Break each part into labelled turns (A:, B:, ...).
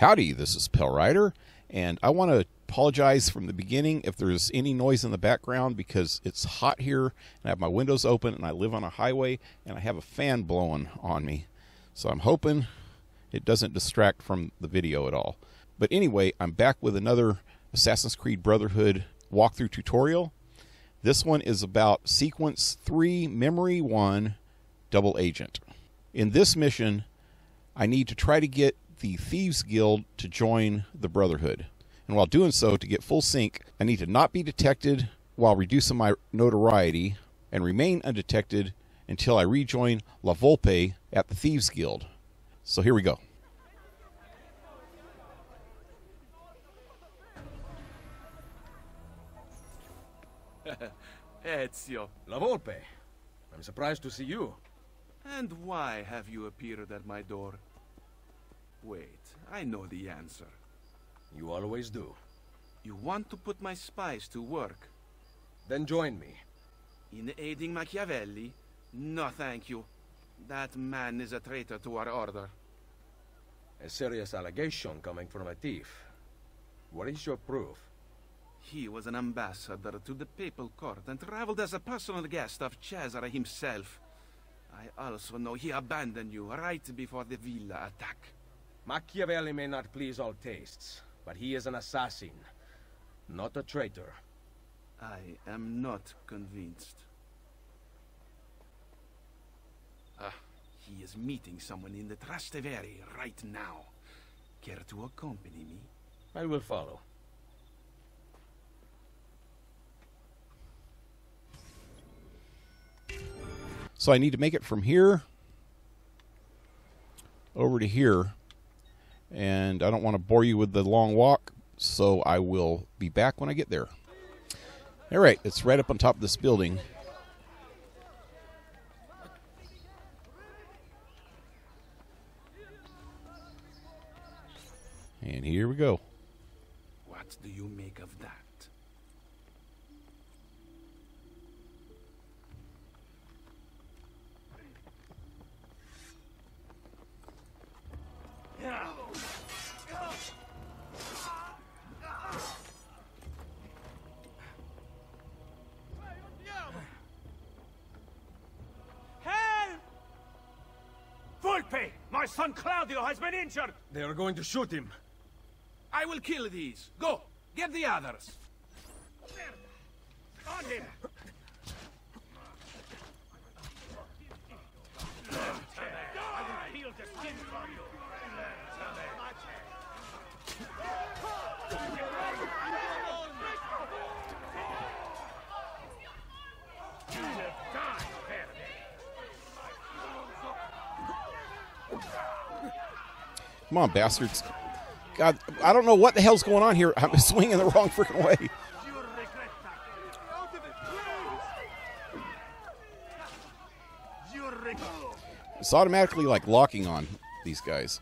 A: Howdy, this is Pale Rider, and I want to apologize from the beginning if there's any noise in the background because it's hot here and I have my windows open and I live on a highway and I have a fan blowing on me. So I'm hoping it doesn't distract from the video at all. But anyway, I'm back with another Assassin's Creed Brotherhood walkthrough tutorial. This one is about Sequence 3 Memory 1 Double Agent. In this mission, I need to try to get the Thieves Guild to join the Brotherhood. And while doing so, to get full sync, I need to not be detected while reducing my notoriety and remain undetected until I rejoin La Volpe at the Thieves Guild. So here we go.
B: Ezio.
C: La Volpe. I'm surprised to see you.
B: And why have you appeared at my door? Wait, I know the answer.
C: You always do.
B: You want to put my spies to work.
C: Then join me.
B: In aiding Machiavelli? No, thank you. That man is a traitor to our order.
C: A serious allegation coming from a thief. What is your proof?
B: He was an ambassador to the papal court and traveled as a personal guest of Cesare himself. I also know he abandoned you right before the villa attack.
C: Machiavelli may not please all tastes, but he is an assassin, not a traitor.
B: I am not convinced. Ah, he is meeting someone in the Trastevere right now. Care to accompany me?
C: I will follow.
A: So I need to make it from here over to here. And I don't want to bore you with the long walk, so I will be back when I get there. All right, it's right up on top of this building. And here we go.
B: What do you make of that?
D: Help! Volpe! My son Claudio has been injured!
C: They are going to shoot him.
B: I will kill these. Go, get the others.
D: On him! I will peel the skin from you! You have died, Verde!
A: Come on, bastards. God, I don't know what the hell's going on here. I'm swinging the wrong freaking way.
D: You regret that! Out of it, please! You regret...
A: It's automatically like locking on these guys.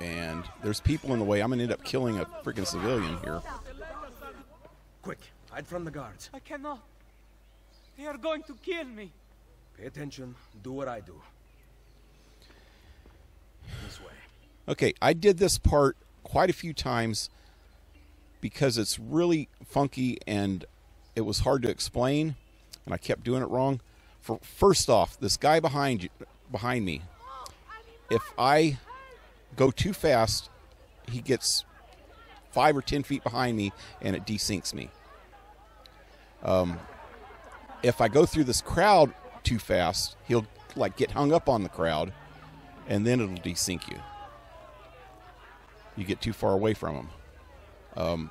A: And there's people in the way. I'm going to end up killing a freaking civilian here.
C: Quick, hide from the guards.
E: I cannot. They are going to kill me.
C: Pay attention, do what I do. This way.
A: Okay, I did this part quite a few times because it's really funky and it was hard to explain and I kept doing it wrong. For first off, this guy behind you behind me. If I go too fast, he gets 5 or 10 feet behind me and it desyncs me. Um if I go through this crowd too fast, he'll like get hung up on the crowd and then it'll desync you you get too far away from them. Um,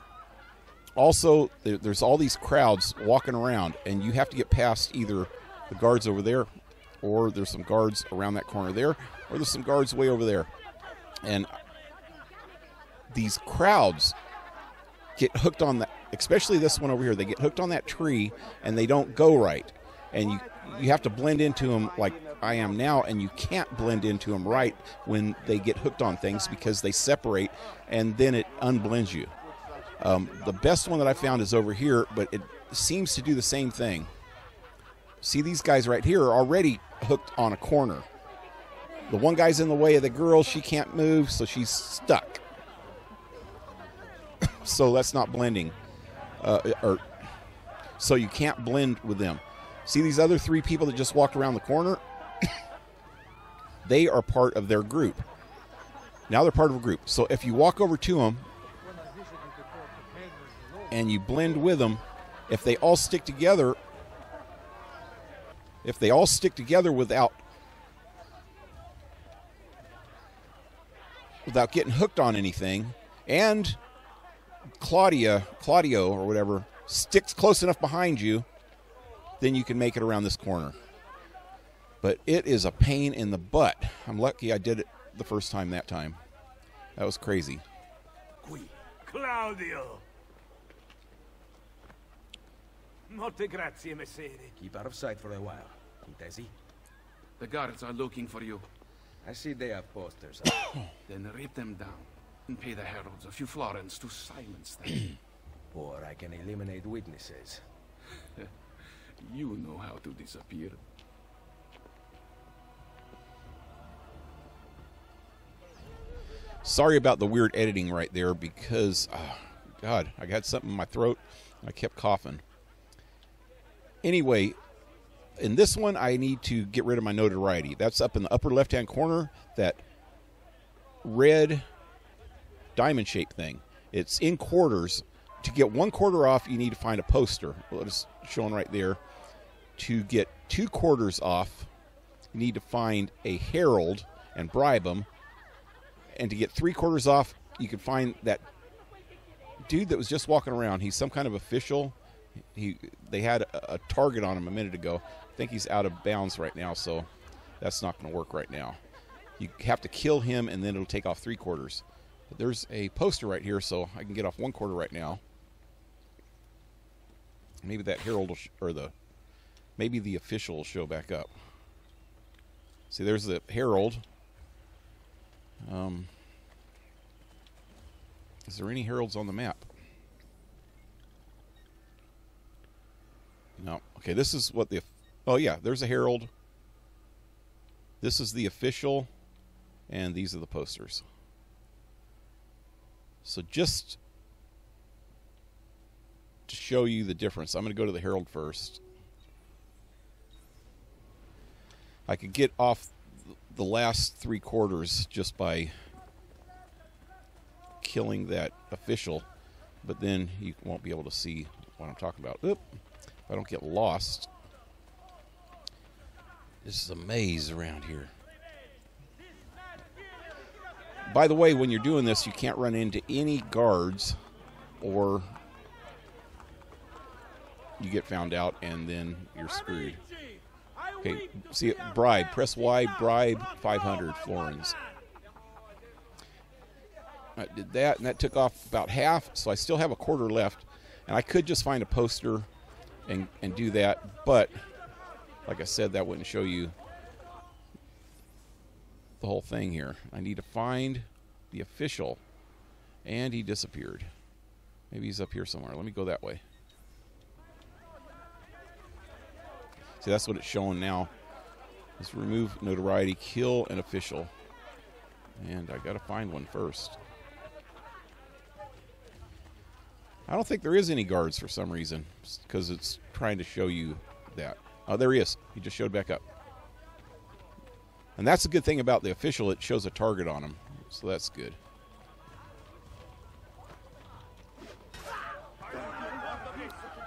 A: also, there, there's all these crowds walking around, and you have to get past either the guards over there, or there's some guards around that corner there, or there's some guards way over there. And these crowds get hooked on that, especially this one over here. They get hooked on that tree, and they don't go right, and you you have to blend into them like I am now, and you can't blend into them right when they get hooked on things because they separate, and then it unblends you. Um, the best one that I found is over here, but it seems to do the same thing. See, these guys right here are already hooked on a corner. The one guy's in the way of the girl; she can't move, so she's stuck. so that's not blending, uh, or so you can't blend with them. See these other three people that just walked around the corner? they are part of their group. Now they're part of a group. So if you walk over to them and you blend with them, if they all stick together, if they all stick together without without getting hooked on anything, and Claudia, Claudio or whatever, sticks close enough behind you, then you can make it around this corner. But it is a pain in the butt. I'm lucky I did it the first time that time. That was crazy.
D: Qui, Claudio. Molte grazie, messere.
C: Keep out of sight for a while. Intesi?
B: The guards are looking for you.
C: I see they have posters.
B: Then rip them down. And pay the heralds a few florins to silence them.
C: or I can eliminate witnesses.
B: you know how to disappear.
A: Sorry about the weird editing right there because, oh, God, I got something in my throat. And I kept coughing. Anyway, in this one, I need to get rid of my notoriety. That's up in the upper left hand corner, that red diamond shaped thing. It's in quarters. To get one quarter off, you need to find a poster. Well, it's showing right there. To get two quarters off, you need to find a herald and bribe him. And to get three quarters off, you can find that dude that was just walking around. He's some kind of official. He they had a, a target on him a minute ago. I think he's out of bounds right now, so that's not going to work right now. You have to kill him, and then it'll take off three quarters. But there's a poster right here, so I can get off one quarter right now. Maybe that herald will sh- or the maybe the official will show back up. See, there's the herald. Um, is there any heralds on the map? No. Okay, this is what the. Oh yeah, there's a herald. This is the official, and these are the posters. So just to show you the difference, I'm going to go to the herald first. I could get off the last three quarters just by killing that official, but then you won't be able to see what I'm talking about. Oop, if I don't get lost. This is a maze around here. By the way, when you're doing this, you can't run into any guards or you get found out and then you're screwed. Okay, see it, bribe. Press Y, bribe 500 florins. I did that, and that took off about half, so I still have a quarter left. And I could just find a poster and, and do that, but like I said, that wouldn't show you the whole thing here. I need to find the official, and he disappeared. Maybe he's up here somewhere. Let me go that way. See, that's what it's showing now. Let's remove notoriety, kill an official. And I gotta find one first. I don't think there is any guards for some reason, because it's trying to show you that. Oh, there he is. He just showed back up. And that's the good thing about the official, it shows a target on him. So that's good.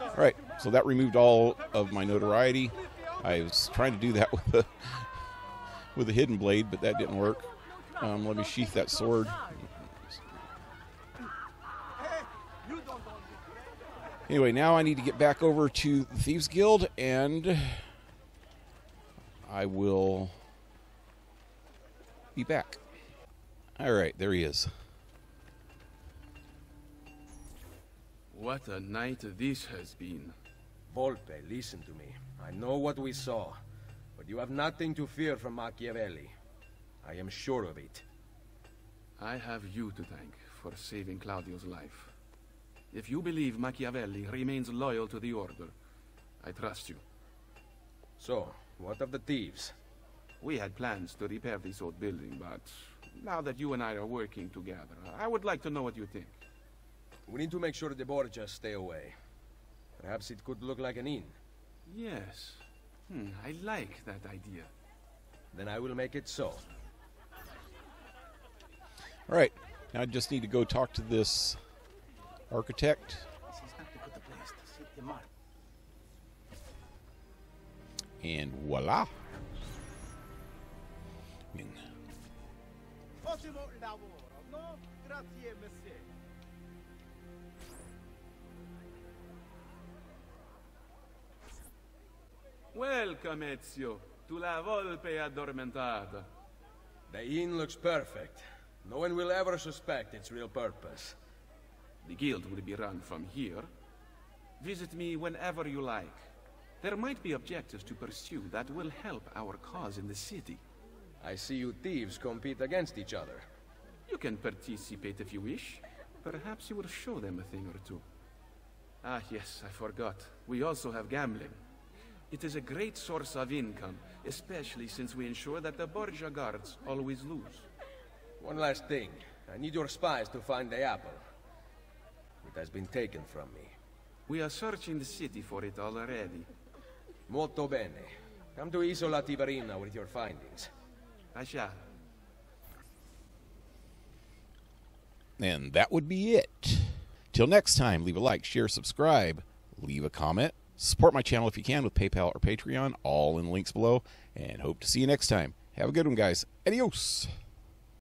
A: All right, so that removed all of my notoriety. I was trying to do that with a with a hidden blade, but that didn't work. Um, let me sheath that sword. Anyway, now I need to get back over to the Thieves Guild, and I will be back. All right, there he is.
B: What a night this has been.
C: Volpe, listen to me. I know what we saw, but you have nothing to fear from Machiavelli. I am sure of it.
B: I have you to thank for saving Claudio's life. If you believe Machiavelli remains loyal to the Order, I trust you.
C: So, what of the thieves?
B: We had plans to repair this old building, but now that you and I are working together, I would like to know what you think.
C: We need to make sure the Borgias stay away. Perhaps it could look like an inn.
B: Yes. Hmm, I like that idea.
C: Then I will make it so.
A: All right. Now I just need to go talk to this architect.
D: This is not a good place to sit the mark.
A: And voila. I
F: Ottimo lavoro, no? Grazie, monsieur.
B: Welcome, Ezio, to La Volpe Addormentata.
C: The inn looks perfect. No one will ever suspect its real purpose.
B: The guild will be run from here. Visit me whenever you like. There might be objectives to pursue that will help our cause in the city.
C: I see you thieves compete against each other.
B: You can participate if you wish. Perhaps you will show them a thing or two. Ah, yes, I forgot. We also have gambling. It is a great source of income, especially since we ensure that the Borgia guards always lose.
C: One last thing. I need your spies to find the apple. It has been taken from me.
B: We are searching the city for it already.
C: Molto bene. Come to Isola Tiberina with your findings.
B: I shall.
A: and that would be it. Till next time, leave a like, share, subscribe, leave a comment. Support my channel if you can with PayPal or Patreon, all in the links below. And hope to see you next time. Have a good one, guys. Adios.